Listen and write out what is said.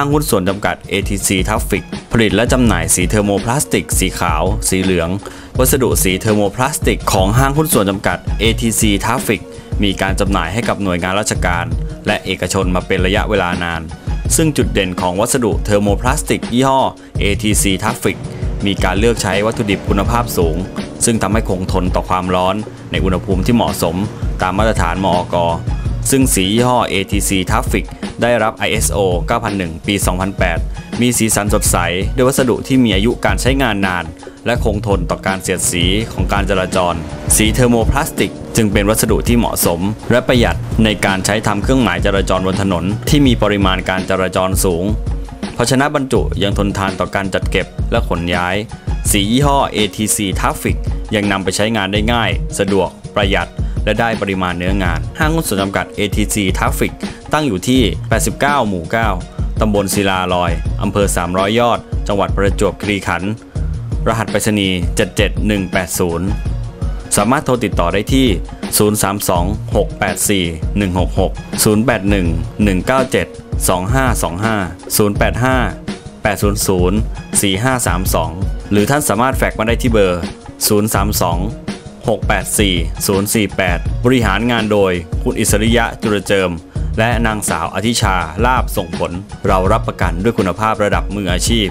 างหุ้นส่วนจำกัด ATC t r a f f i c ผลิตและจำหน่ายสีเทอร์โมพลาสติก สีขาว สีเหลือง วัสดุสีเทอร์โมพลาสติก ของห้างหุ้นส่วนจำกัด ATC t r a f f i c มีการจำหน่ายให้กับหน่วยงานราชการ และเอกชนมาเป็นระยะเวลานาน ซึ่งจุดเด่นของวัสดุเทอร์โมพลาสติกยี่ห้อ ATC t r a f f i c มีการเลือกใช้วัตถุดิบคุณภาพสูง ซึ่งทำให้คงทนต่อความร้อน ในอุณหภูมิที่เหมาะสม ตามมาตรฐานมอก ซึ่งสียี่ห้อ ATC t r a f f i c ได้รับ ISO 9001 ปี 2008 มีสีสันสดใส ด้วยวัสดุที่มีอายุการใช้งานนาน และคงทนต่อการเสียดสีของการจราจร สีเทอร์โมพลาสติก จึงเป็นวัสดุที่เหมาะสม และประหยัดในการใช้ทำเครื่องหมายจราจรบนถนน ที่มีปริมาณการจราจรสูงภาชนะบรรจุยังทนทานต่อการจัดเก็บและขนย้าย สียี่ห้อ ATC t r a f f i c ยังนำไปใช้งานได้ง่าย สะดวก ประหยัด และได้ปริมาณเนื้องาน ห้างหุ้นส่วนจำกัด ATC t r a f f i c ตั้งอยู่ที่ 89 หมู่ 9 ตำบลศิลาลอย อำเภอ 300 ยอด จังหวัดประจวบคีรีขันธ์ รหัสไปรษณีย์ 77180 สามารถโทรติดต่อได้ที่ 032 684 166 081 197 2525 085 800 4532 หรือท่านสามารถแฟกมาได้ที่เบอร์ 032 684 048 บริหารงานโดย คุณอิสริยะจุรเจิม และนางสาวอธิชาลาบส่งผล เรารับประกันด้วยคุณภาพระดับมืออาชีพ